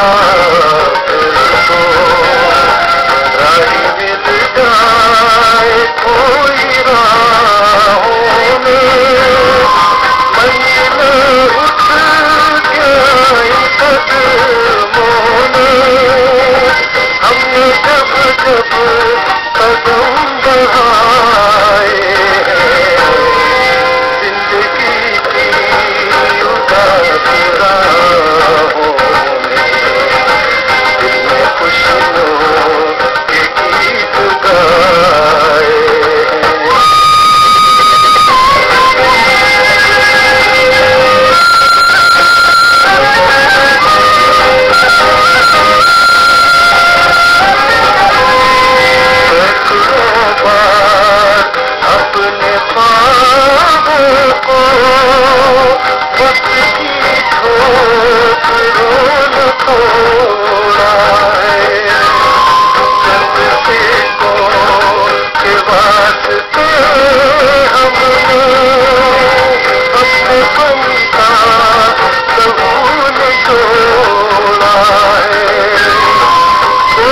uh,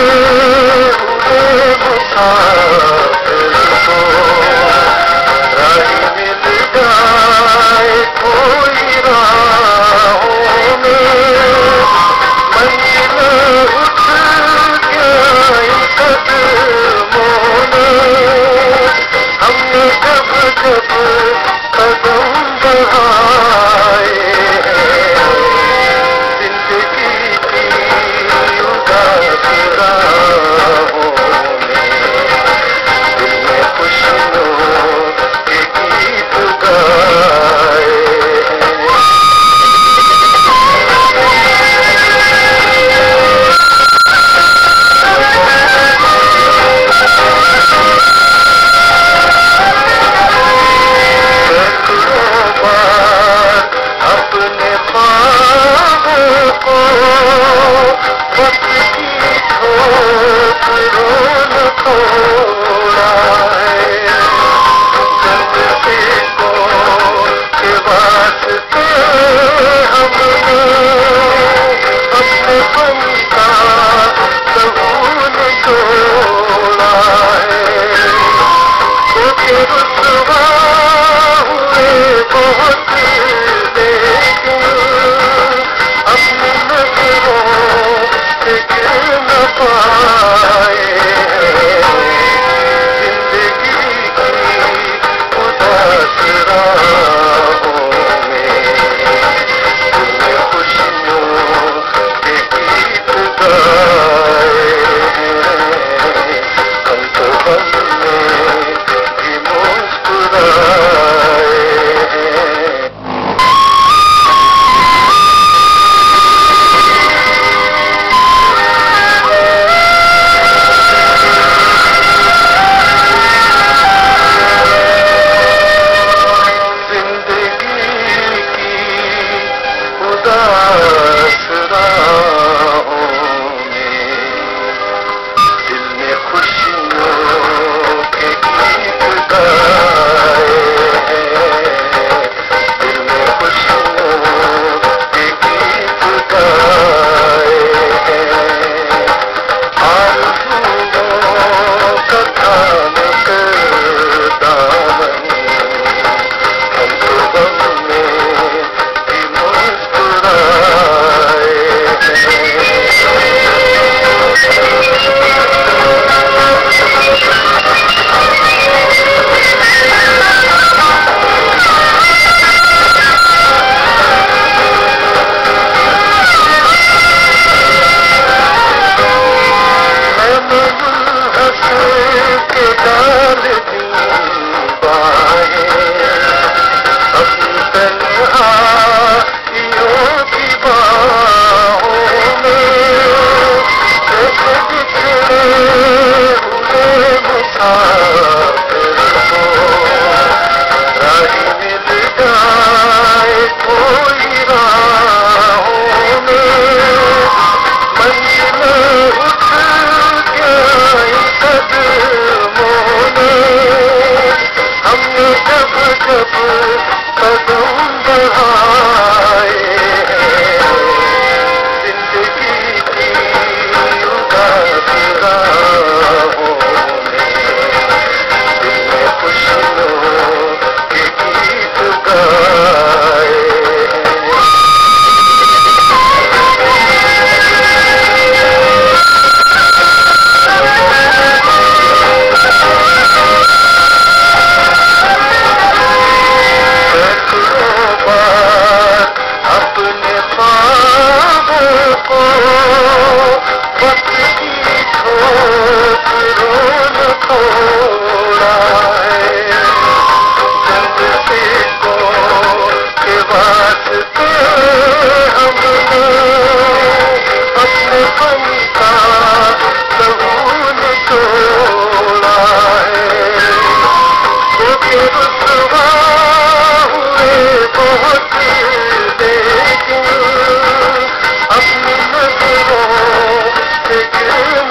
देव मं सज मगा Oh.